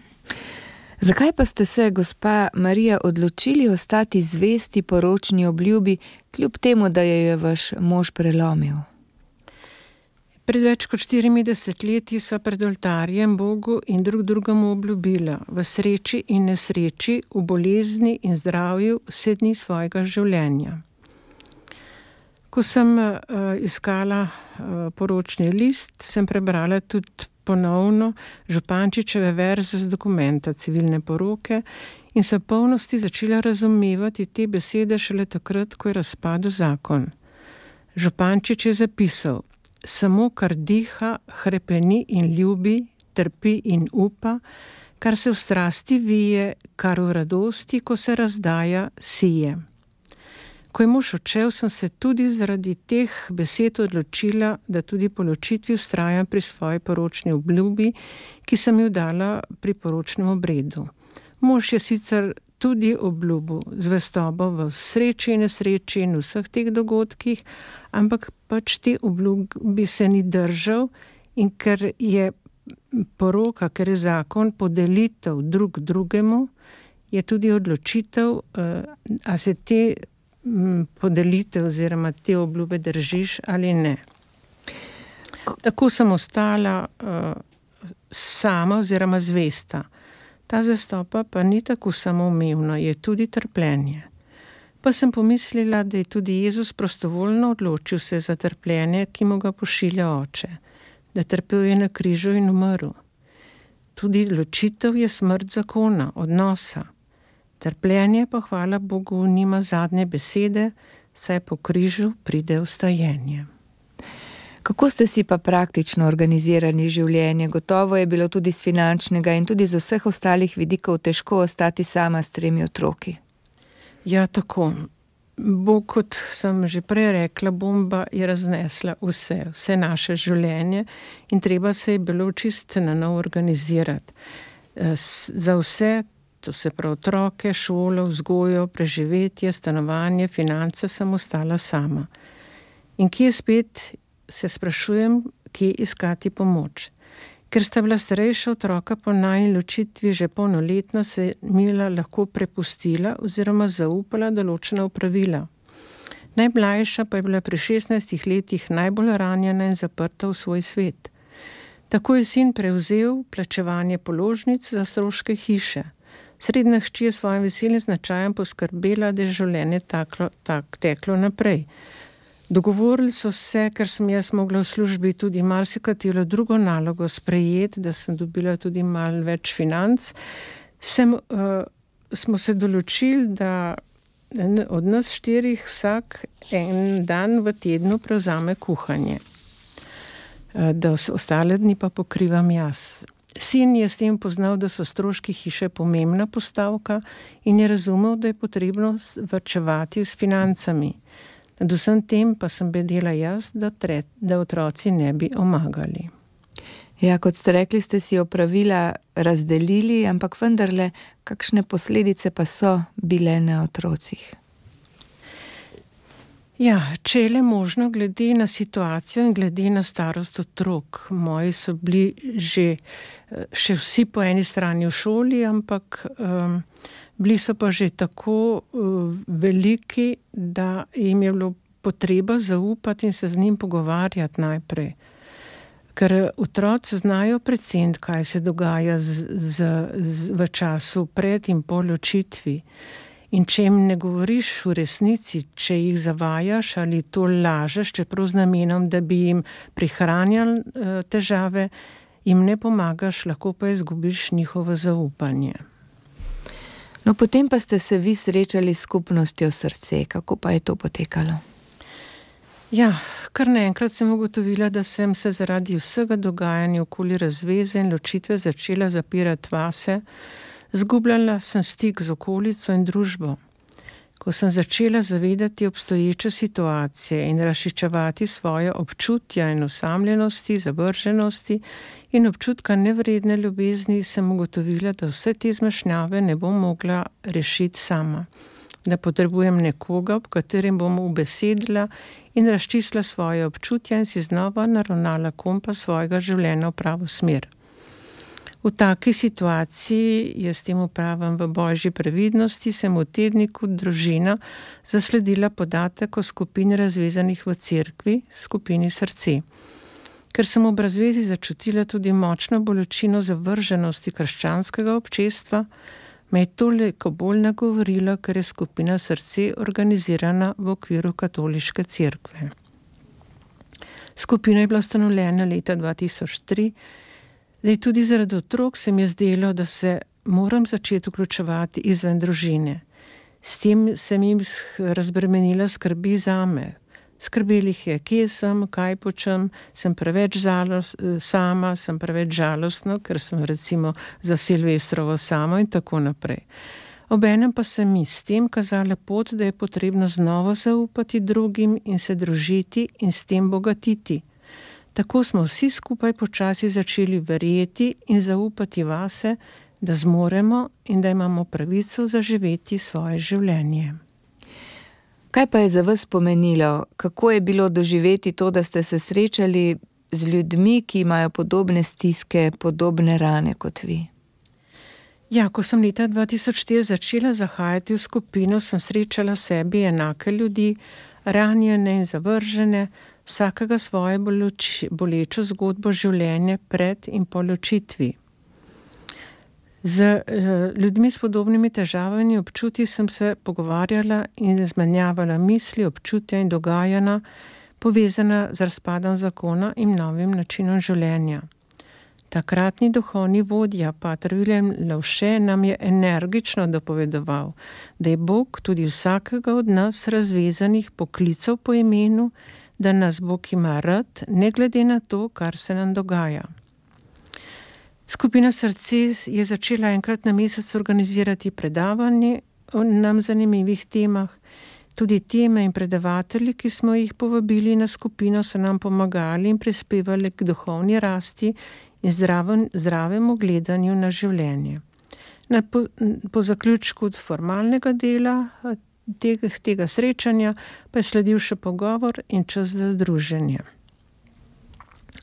B: Zakaj pa ste se, gospa Marija, odločili ostati zvesti poročni obljubi, kljub temu, da je vaš mož prelomil?
D: Pred več kot 40 leti sva pred oltarjem Bogu in drug drugemu obljubila v sreči in nesreči, v bolezni in zdravju vse dni svojega življenja. Ko sem uh, iskala uh, poročni list, sem prebrala tudi ponovno Župančičeve verze z dokumenta civilne poroke in se polnosti začela razumevati te besede šele takrat, ko je razpadel zakon. Župančič je zapisal: samo kar diha, hrepeni in ljubi, trpi in upa, kar se v strasti vije, kar v radosti, ko se razdaja, sije. Ko je mož odšel, sem se tudi zaradi teh besed odločila, da tudi po ločitvi ustrajam pri svoji poročni obljubi, ki sem jo dala pri poročnem obredu. Mož je sicer tudi obljubil zvestobo v sreči in nesreči in vseh teh dogodkih, ampak pač te obljubi se ni držal in ker je poroka, ker je zakon podelitev drug drugemu, je tudi odločitev, uh, a se te um, podelitev oziroma te obljube držiš ali ne. Tako sem ostala uh, sama oziroma zvesta. Ta zvestoba pa ni tako samoumevna, je tudi trpljenje. Pa sem pomislila, da je tudi Jezus prostovoljno odločil se za trpljenje, ki mu ga pošilja oče, da trpel je na križu in umrl. Tudi ločitev je smrt zakona, odnosa. Trpljenje pa hvala Bogu nima zadnje besede, saj po križu pride ustajenje.
B: Kako ste si pa praktično organizirali življenje? Gotovo je bilo tudi z finančnega in tudi z vseh ostalih vidikov težko ostati sama s tremi otroki.
D: Ja, tako. Bo, kot sem že prej rekla, bomba je raznesla vse, vse naše življenje in treba se je bilo čisto na novo organizirati. Eh, za vse, to se pravi otroke, šolo, vzgojo, preživetje, stanovanje, finance, sem ostala sama. In kje spet se sprašujem, kje iskati pomoč. Ker sta bila starejša otroka po najni ločitvi že polnoletna, se je Mila lahko prepustila oziroma zaupala določena upravila. Najmlajša pa je bila pri 16 letih najbolj ranjena in zaprta v svoj svet. Tako je sin prevzel plačevanje položnic za stroške hiše. Srednja hči je svojim veseljem značajem poskrbela, da je življenje taklo, tak, teklo naprej. Dogovorili so se, ker sem jaz mogla v službi tudi marsikatero drugo nalogo sprejeti, da sem dobila tudi malo več financ, sem, uh, smo se določili, da od nas štirih vsak en dan v tednu prevzame kuhanje, uh, da ostale dni pa pokrivam jaz. Sin je s tem poznal, da so stroški hiše pomembna postavka in je razumel, da je potrebno vrčevati s financami. Nad vsem tem pa sem bedela jaz, da, tre, da otroci ne bi omagali.
B: Ja, kot ste rekli, ste si opravila razdelili, ampak vendarle, kakšne posledice pa so bile na otrocih?
D: Ja, če je le možno, glede na situacijo in glede na starost otrok. Moji so bili že še vsi po eni strani v šoli, ampak um, bili so pa že tako uh, veliki, da jim je bilo potreba zaupati in se z njim pogovarjati najprej. Ker otroci znajo predvsem, kaj se dogaja z, z, z, v času pred in po ločitvi. In če jim ne govoriš v resnici, če jih zavajaš ali to lažeš, čeprav z namenom, da bi jim prihranjal uh, težave, jim ne pomagaš, lahko pa izgubiš njihovo zaupanje.
B: No, potem pa ste se vi srečali s skupnostjo srce, kako pa je to potekalo?
D: Ja, kar naenkrat sem ugotovila, da sem se zaradi vsega dogajanja okoli razveze in ločitve začela zapirati vase, zgubljala sem stik z okolico in družbo. Ko sem začela zavedati obstoječe situacije in rašičevati svoje občutja in osamljenosti, zavrženosti in občutka nevredne ljubezni, sem ugotovila, da vse te zmešnjave ne bom mogla rešiti sama, da potrebujem nekoga, ob katerem bom ubesedila in razčisla svoje občutja in si znova naravnala kompas svojega življenja v pravo smer. V taki situaciji, jaz temu pravim v božji previdnosti, sem v tedniku družina zasledila podatek o skupini razvezanih v cerkvi, skupini srce. Ker sem ob razvezi začutila tudi močno bolečino zavrženosti krščanskega občestva, me je toliko bolj nagovorila, ker je skupina srce organizirana v okviru katoliške cerkve. Skupina je bila ustanovljena leta 2003, zdaj tudi zaradi otrok se mi je zdelo, da se moram začeti vključevati izven družine. S tem sem jim razbremenila skrbi za me. Skrbeli jih je, kje sem, kaj počem, sem preveč žalost, sama, sem preveč žalostna, ker sem recimo za Silvestrovo samo in tako naprej. Obenem pa se mi s tem kazala pot, da je potrebno znova zaupati drugim in se družiti in s tem bogatiti. Tako smo vsi skupaj počasi začeli verjeti in zaupati vase, da zmoremo in da imamo pravico zaživeti svoje življenje.
B: Kaj pa je za vas pomenilo, kako je bilo doživeti to, da ste se srečali z ljudmi, ki imajo podobne stiske, podobne rane kot vi?
D: Ja, ko sem leta 2004 začela zahajati v skupino, sem srečala sebi enake ljudi, ranjene in zavržene, vsakega svoje bolečo zgodbo življenja pred in po ločitvi. Z uh, ljudmi s podobnimi težavami in občutji sem se pogovarjala in izmenjavala misli, občutja in dogajanja, povezana z razpadom zakona in novim načinom življenja. Takratni duhovni vodja, Pater William Lauše, nam je energično dopovedoval, da je Bog tudi vsakega od nas razvezanih poklical po imenu, da nas Bog ima rad, ne glede na to, kar se nam dogaja. Skupina Srce je začela enkrat na mesec organizirati predavanje o nam zanimivih temah. Tudi teme in predavatelji, ki smo jih povabili na skupino, so nam pomagali in prispevali k duhovni rasti in zdravem, zdravemu gledanju na življenje. Na, po, po zaključku formalnega dela tega, tega srečanja pa je sledil še pogovor in čas za združenje.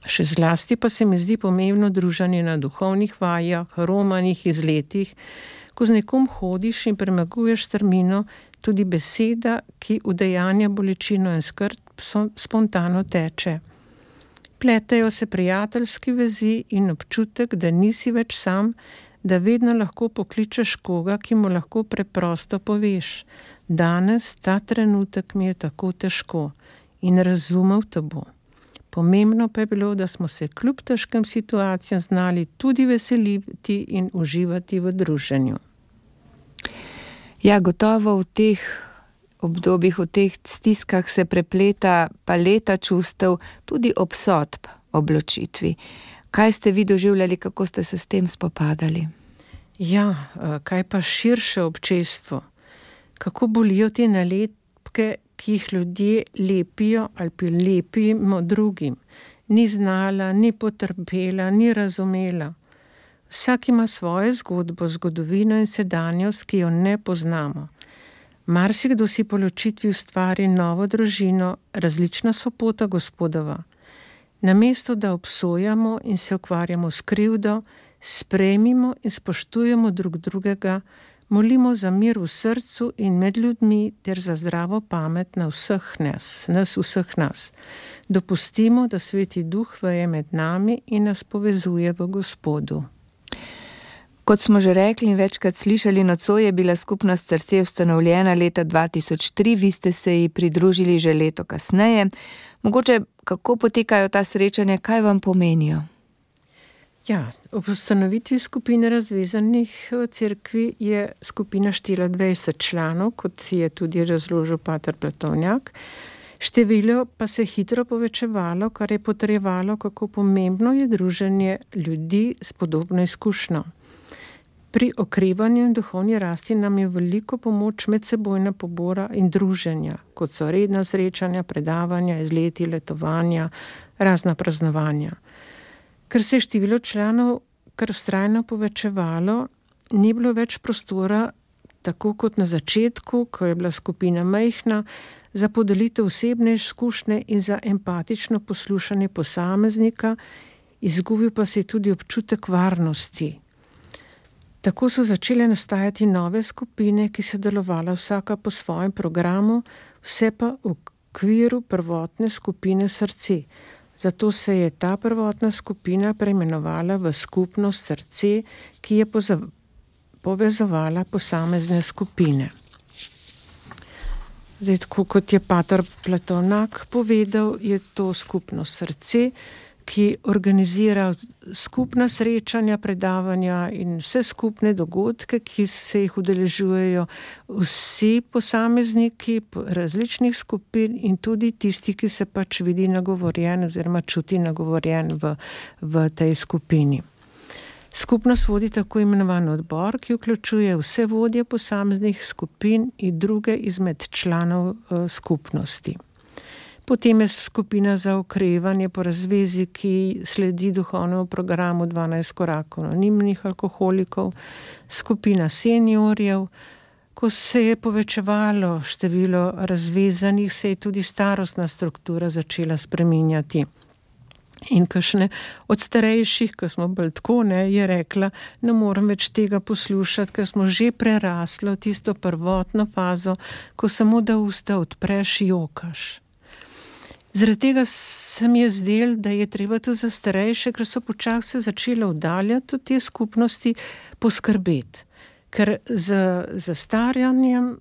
D: Še zlasti pa se mi zdi pomembno družanje na duhovnih vajah, romanih izletih, ko z nekom hodiš in premaguješ strmino, tudi beseda, ki udejanja bolečino in skrb, spontano teče. Pletejo se prijateljski vezi in občutek, da nisi več sam, da vedno lahko pokličeš koga, ki mu lahko preprosto poveš: Danes ta trenutek mi je tako težko in razumel te bo. Pomembno pa je bilo, da smo se kljub težkim situacijam znali tudi veseliti in uživati v druženju.
B: Ja, gotovo v teh obdobjih, v teh stiskah se prepleta paleta čustev, tudi obsodb obločitvi. Kaj ste vi doživljali, kako ste se s tem spopadali?
D: Ja, kaj pa širše občestvo, kako bolijo te nalepke ki jih ljudje lepijo ali pa lepimo drugim, ni znala, ni potrpela, ni razumela. Vsak ima svojo zgodbo, zgodovino in sedanjost, ki jo ne poznamo. Marsikdo si po ločitvi ustvari novo družino, različna so pota gospodova. Namesto da obsojamo in se ukvarjamo s krivdo, sprejmimo in spoštujemo drug drugega, molimo za mir v srcu in med ljudmi, ter za zdravo pamet na vseh nas, nas vseh nas. Dopustimo, da sveti duh veje med nami in nas povezuje v Gospodu.
B: Kot smo že rekli in večkrat slišali, nocoj je bila skupnost srce ustanovljena leta 2003, vi ste se ji pridružili že leto kasneje. Mogoče kako potekajo ta srečanja, kaj vam pomenijo?
D: Ja, ob ustanovitvi skupine razvezanih v cerkvi je skupina štela 20 članov, kot si je tudi razložil Pater Platovnjak. Število pa se je hitro povečevalo, kar je potrjevalo, kako pomembno je druženje ljudi s podobno izkušnjo. Pri okrevanju in duhovni rasti nam je veliko pomoč medsebojna pobora in druženja, kot so redna srečanja, predavanja, izleti, letovanja, razna praznovanja. Ker se je število članov kar vztrajno povečevalo, ni bilo več prostora, tako kot na začetku, ko je bila skupina majhna, za podelitev osebne izkušnje in za empatično poslušanje posameznika, izgubil pa se je tudi občutek varnosti. Tako so začele nastajati nove skupine, ki so delovale vsaka po svojem programu, vse pa v okviru prvotne skupine srca. Zato se je ta prvotna skupina preimenovala v skupnost srce, ki je povezovala posamezne skupine. Zdaj, tako kot je Pater Platonak povedal, je to skupno srce, ki organizira skupna srečanja, predavanja in vse skupne dogodke, ki se jih udeležujejo vsi posamezniki različnih skupin in tudi tisti, ki se pač vidi nagovorjen oziroma čuti nagovorjen v, v tej skupini. Skupnost vodi tako imenovan odbor, ki vključuje vse vodje posameznih skupin in druge izmed članov uh, skupnosti. Potem je skupina za okrevanje po razvezi, ki sledi duhovnemu programu 12 korakov anonimnih alkoholikov, skupina seniorjev. Ko se je povečevalo število razvezanih, se je tudi starostna struktura začela spreminjati. In kakšne od starejših, ki smo bolj tako, ne, je rekla, ne morem več tega poslušati, ker smo že prerasli tisto prvotno fazo, ko samo da usta odpreš, jokaš. Zaradi tega se mi je zdelo, da je treba tudi za starejše, ker so počasi začele oddaljati od te skupnosti, poskrbeti. Ker z zastarjanjem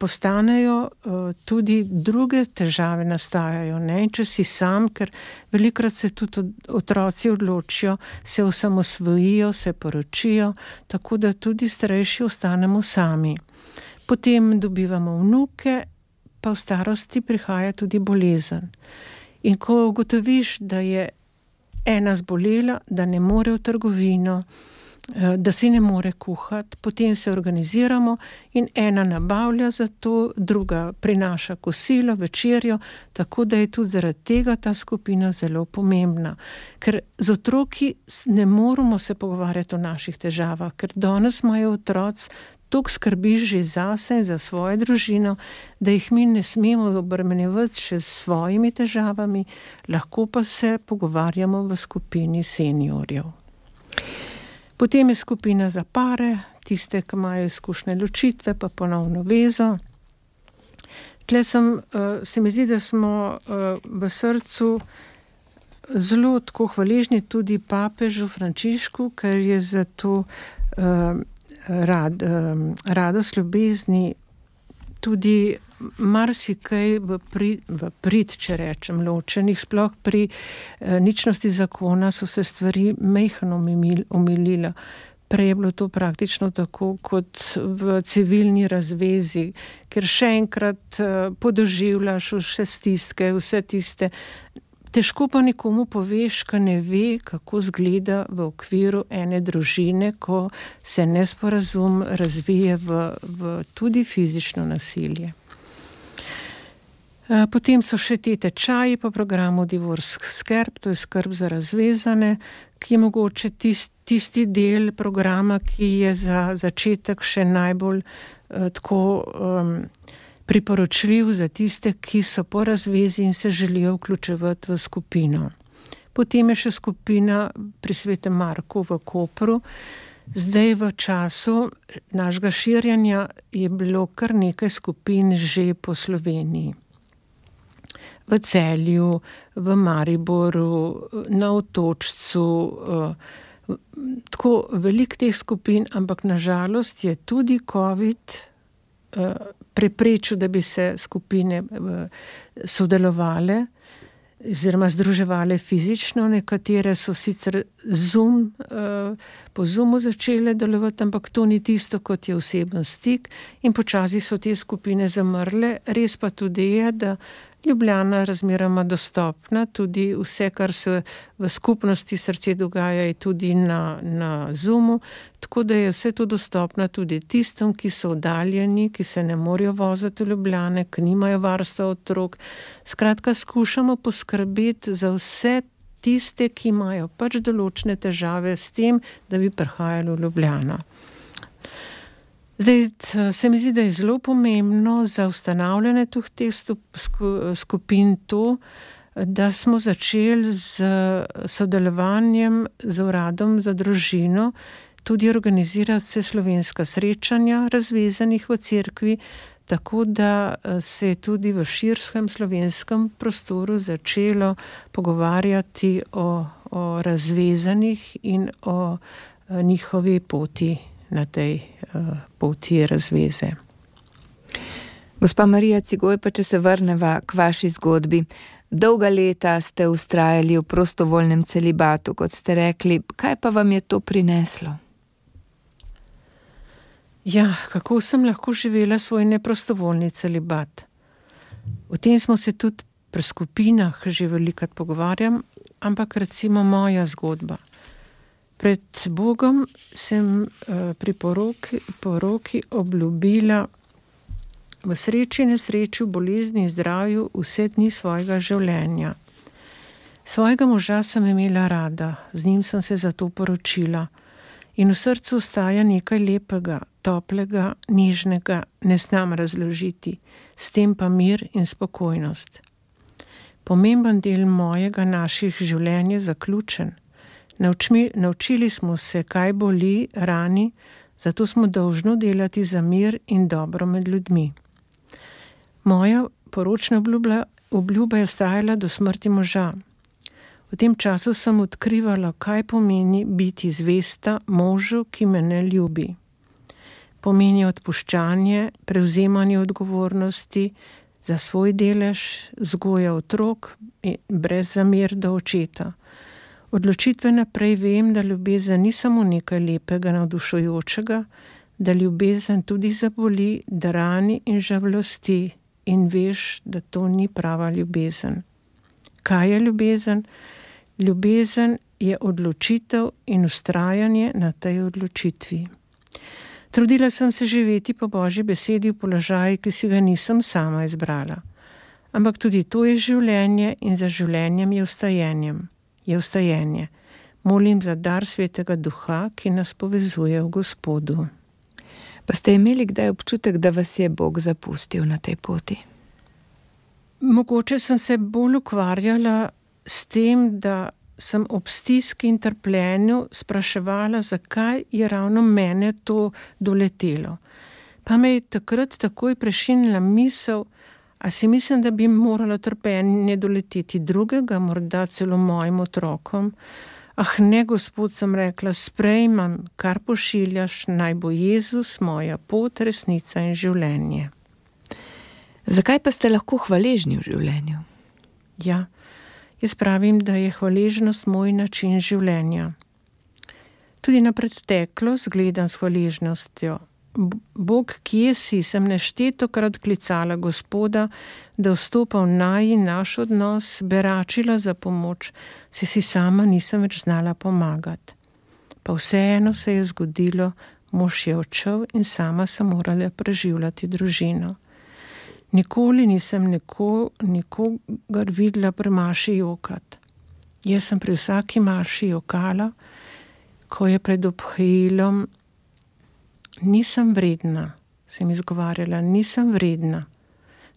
D: postanejo uh, tudi druge težave, nastajajo. Ne? Če si sam, ker velikrat se tudi otroci odločijo, se osamosvojijo, se poročijo, tako da tudi starejši ostanemo sami. Potem dobivamo vnuke, pa v starosti prihaja tudi bolezen. In ko ugotoviš, da je ena zbolela, da ne more v trgovino, Eh, da si ne more kuhati, potem se organiziramo in ena nabavlja za to, druga prinaša kosilo, večerjo, tako da je tudi zaradi tega ta skupina zelo pomembna. Ker z otroki ne moramo se pogovarjati o naših težavah, ker danes imajo otroci. Tuk skrbiš že zase in za svojo družino, da jih mi ne smemo obremenjevati še s svojimi težavami, lahko pa se pogovarjamo v skupini seniorjev. Potem je skupina za pare, tiste, ki imajo izkušnje ločitve, pa ponovno vezo. Tle sem, uh, se mi zdi, da smo uh, v srcu zelo tako hvaležni tudi papežu Frančišku, ker je za to uh, rad, um, radost ljubezni tudi marsikaj v, pri, v prid, če rečem, ločenih, sploh pri eh, ničnosti zakona so se stvari mehno omilile. Prej je bilo to praktično tako kot v civilni razvezi, ker še enkrat eh, podoživljaš vse stiske, vse tiste. Težko pa nikomu poveš, kaj ne ve, kako zgleda v okviru ene družine, ko se nesporazum razvije v, v tudi fizično nasilje. Eh, potem so še ti tečaji po programu Divorce Skrb, to je skrb za razvezane, ki je mogoče tist, tisti del programa, ki je za začetek še najbolj uh, tako um, priporočljiv za tiste, ki so po razvezi in se želijo vključevati v skupino. Potem je še skupina pri Svetem Marku v Kopru. Zdaj, v času našega širjenja, je bilo kar nekaj skupin že po Sloveniji v Celju, v Mariboru, na Otočcu. Eh, tako velik teh skupin, ampak nažalost je tudi COVID eh, preprečil, da bi se skupine eh, sodelovale oziroma združevale fizično. Nekatere so sicer zoom, po zumu začele delovati, ampak to ni tisto, kot je oseben stik in počasi so te skupine zamrle. Res pa tudi je, da Ljubljana razmeroma dostopna, tudi vse, kar se v skupnosti srce dogaja, je tudi na, na Zoomu, tako da je vse to dostopno tudi tistom, ki so oddaljeni, ki se ne morejo voziti v Ljubljane, ki nimajo varstva otrok. Skratka, skušamo poskrbeti za vse tiste, ki imajo pač določene težave s tem, da bi prihajali v Ljubljano. Zdaj, se mi zdi, da je zelo pomembno za ustanavljanje teh skupin to, da smo začeli z sodelovanjem z uradom za družino. Tudi organizirati vse slovenska srečanja razvezanih v cerkvi, Tako da eh, se je tudi v širskem slovenskem prostoru začelo pogovarjati o, o razvezanih in o eh, njihovi poti na tej uh, poti razveze.
B: Gospa Marija Cigoj, pa če se vrnemo k vaši zgodbi. Dolga leta ste ustrajali v prostovoljnem celibatu, kot ste rekli. Kaj pa vam je to prineslo?
D: Ja, kako sem lahko živela svoj neprostovoljni celibat? O tem smo se tudi pri skupinah že velikokrat pogovarjali, ampak recimo moja zgodba. Pred Bogom sem uh, pri poroki, poroki obljubila v sreči, nesreči, bolezni in zdravju vse dni svojega življenja. Svojega moža sem imela rada, z njim sem se zato poročila in v srcu ostaja nekaj lepega, toplega, nižnega, ne znam razložiti, s tem pa mir in spokojnost. Pomemben del mojega naših življenj je zaključen. Naučmi, naučili smo se, kaj boli, rani, zato smo dolžni delati za mir in dobro med ljudmi. Moja poročna obljuba, obljuba je ostajala do smrti moža. V tem času sem odkrivala, kaj pomeni biti zvesta možu, ki me ne ljubi. Pomeni odpuščanje, prevzemanje odgovornosti za svoj delež, vzgoja otrok brez zamir do očeta. Odločitve naprej vem, da ljubezen ni samo nekaj lepega, navdušujočega, da ljubezen tudi zaboli, da rani in žalosti in veš, da to ni prava ljubezen. Kaj je ljubezen? Ljubezen je odločitev in ustrajanje na tej odločitvi. Trudila sem se živeti po božji besedi v položaju, ki si ga nisem sama izbrala. Ampak tudi to je življenje in za življenjem je ustajenjem. Je ustajenje. Molim za dar svetega duha, ki nas povezuje v Gospodu.
B: Pa ste imeli kdaj občutek, da vas je Bog zapustil na tej poti?
D: Mogoče sem se bolj ukvarjala s tem, da sem ob stiski in trpljenju spraševala, zakaj je ravno mene to doletelo. Pa me je takrat takoj prešinila misel, a si mislim, da bi moralo trpljenje doleteti drugega, morda celo mojim otrokom. Ah, ne, gospod, sem rekla, sprejmem, kar pošiljaš, naj bo Jezus moja pot, resnica in življenje.
B: Zakaj pa ste lahko hvaležni v življenju?
D: Ja. Jaz pravim, da je hvaležnost moj način življenja. Tudi na preteklost gledam s hvaležnostjo. Bog, kje si, sem neštetokrat klicala Gospoda, da vstopa v naj in naš odnos, beračila za pomoč, se si sama nisem več znala pomagati. Pa vseeno se je zgodilo, mož je odšel in sama sem morala preživljati družino. Nikoli nisem nikogar niko videla pri maši jokat. Jaz sem pri vsaki maši jokala, ko je pred obhajilom, nisem vredna, sem izgovarjala, nisem vredna,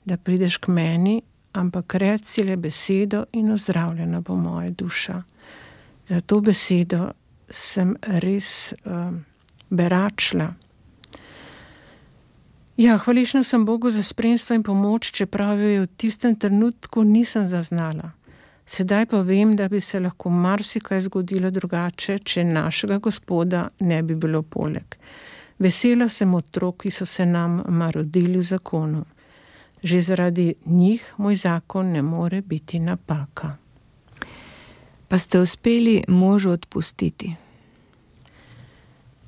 D: da prideš k meni, ampak reci le besedo in ozdravljena bo moja duša. Za to besedo sem res uh, beračla. Ja, hvaležna sem Bogu za spremstvo in pomoč, čeprav jo v tistem trenutku nisem zaznala. Sedaj pa vem, da bi se lahko marsikaj zgodilo drugače, če našega gospoda ne bi bilo poleg. Vesela sem otrok, ki so se nam rodili v zakonu. Že zaradi njih moj zakon ne more biti napaka.
B: Pa ste uspeli možu odpustiti?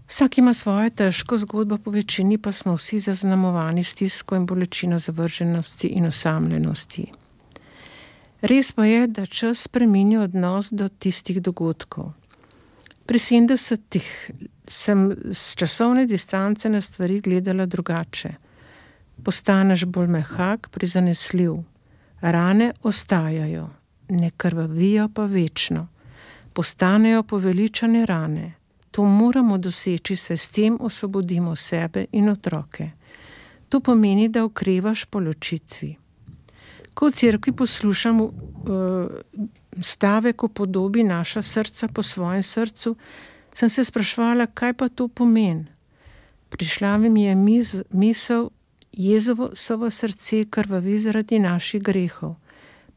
D: Vsak ima svojo težko zgodbo, po večini pa smo vsi zaznamovani s tisko in bolečino zavrženosti in osamljenosti. Res pa je, da čas spremenja odnos do tistih dogodkov. Pri 70-ih sem z časovne distance na stvari gledala drugače. Postaneš bolj mehak, prizanesljiv. Rane ostajajo, ne krvavijo pa večno. Postanejo poveličane rane. To moramo doseči, se s tem osvobodimo sebe in otroke. To pomeni, da okrevaš po ločitvi. Ko v cerkvi poslušam uh, stavek o podobi naša srca po svojem srcu, sem se sprašvala, kaj pa to pomeni. Prišla mi je misel, Jezovo srce krvavi zaradi naših grehov,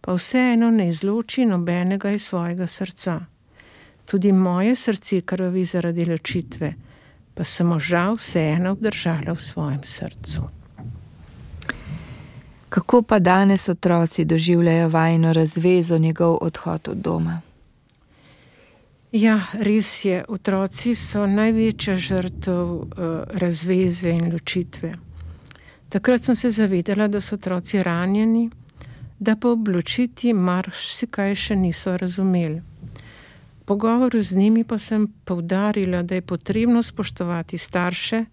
D: pa vseeno ne izloči nobenega iz svojega srca. Tudi moje srce krvavi zaradi ločitve, pa sem žal vseeno obdržala v svojem srcu.
B: Kako pa danes otroci doživljajo vajno razvezo, njegov odhod od doma?
D: Ja, res je, otroci so največja žrtev uh, razveze in ločitve. Takrat sem se zavedala, da so otroci ranjeni, da pa obločiti marsikaj še niso razumeli. Pogovoru z njimi pa sem povdarila, da je potrebno spoštovati starše,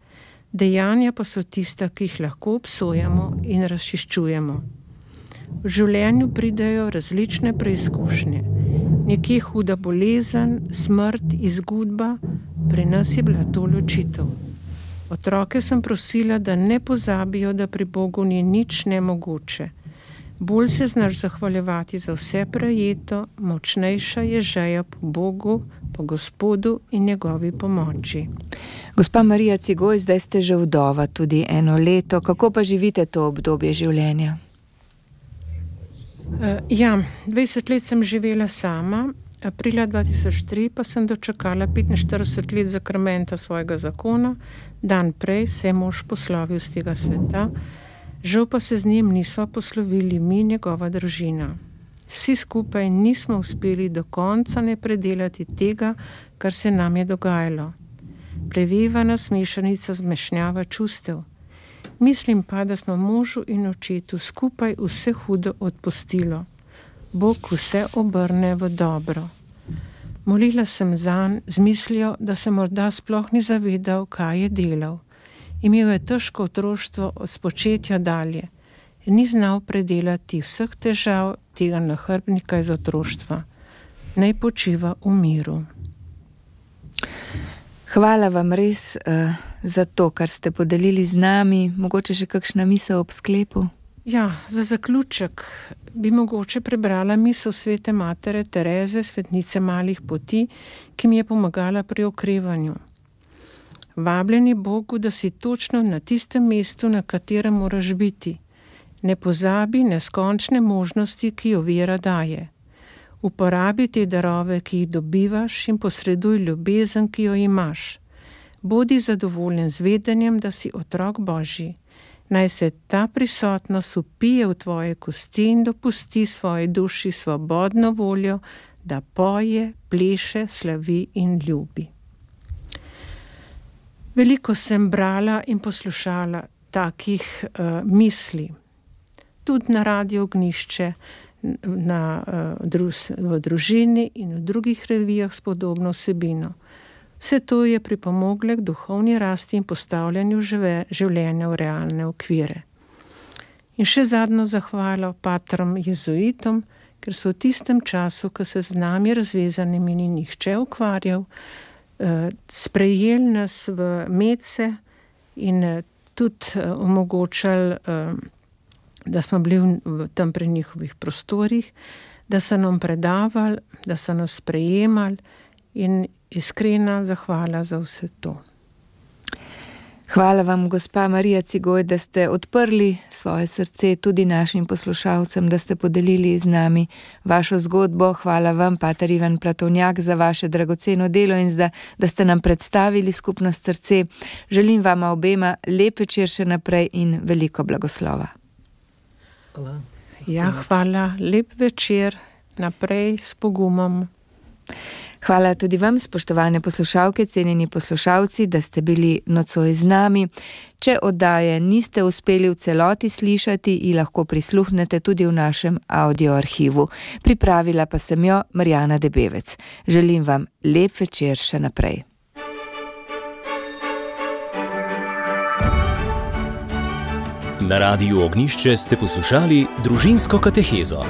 D: dejanja pa so tista, ki jih lahko obsojamo in razčiščujemo. V življenju pridejo različne preizkušnje, nekje huda bolezen, smrt, izgudba, pri nas je bila to ločitev. Otroke sem prosila, da ne pozabijo, da pri Bogu ni nič nemogoče. Bolj se znaš zahvaljevati za vse prejeto, močnejša je žeja po Bogu, po Gospodu in njegovi pomoči.
B: Gospa Marija Cigoj, zdaj ste že vdova tudi eno leto. Kako pa živite to obdobje življenja?
D: Uh, ja, 20 let sem živela sama, aprila 2003 pa sem dočakala 45 let zakramenta svojega zakona, dan prej se je mož poslovil z tega sveta. Žal pa se z njim nismo poslovili mi, njegova družina. Vsi skupaj nismo uspeli do konca ne predelati tega, kar se nam je dogajalo. Preveva nas mešanica zmešnjava čustev. Mislim pa, da smo možu in očetu skupaj vse hudo odpustilo. Bog vse obrne v dobro. Molila sem za njim z mislijo, da se morda sploh ni zavedal, kaj je delal imel je težko otroštvo od spočetja dalje, ni znal predelati vseh težav tega nahrbnika iz otroštva. Naj počiva v miru.
B: Hvala vam res uh, za to, kar ste podelili z nami. Mogoče še kakšna misel ob sklepu?
D: Ja, za zaključek bi mogoče prebrala misel svete matere Tereze, svetnice malih poti, ki mi je pomagala pri okrevanju. Vabljen je Bogu, da si točno na tistem mestu, na katerem moraš biti. Ne pozabi neskončne možnosti, ki jo vera daje. Uporabi te darove, ki jih dobivaš, in posreduj ljubezen, ki jo imaš. Bodi zadovoljen z vedenjem, da si otrok Božji. Naj se ta prisotnost upije v tvoje kosti in dopusti svoji duši svobodno voljo, da poje, pleše, slavi in ljubi. Veliko sem brala in poslušala takih uh, misli, tudi na radio Ognišče, na, uh, drus, v družini in v drugih revijah s podobno vsebino. Vse to je pripomoglo k duhovni rasti in postavljanju žive, življenja v realne okvire. In še zadnjo zahvalo patrom jezuitom, ker so v tistem času, ko se z nami razvezanimi ni nihče ukvarjal, uh, sprejeli nas v medse in uh, tudi omogočali, da smo bili v, v tam pri njihovih prostorih, da so nam predavali, da so nas sprejemali in iskrena zahvala za vse to.
B: Hvala vam, gospa Marija Cigoj, da ste odprli svoje srce tudi našim poslušalcem, da ste podelili z nami vašo zgodbo. Hvala vam, Pater Ivan Platovnjak, za vaše dragoceno delo in da, da ste nam predstavili skupnost srce. Želim vam obema lep večer še naprej in veliko blagoslova.
D: Hvala. Ja, hvala, lep večer naprej s pogumom.
B: Hvala tudi vam, spoštovane poslušalke, cenjeni poslušalci, da ste bili nocoj z nami. Če oddaje niste uspeli v celoti slišati, ji lahko prisluhnete tudi v našem audio arhivu. Pripravila pa sem jo Marjana Debevec. Želim vam lep večer še naprej.
A: Na radiju Ognišče ste poslušali družinsko katehezo.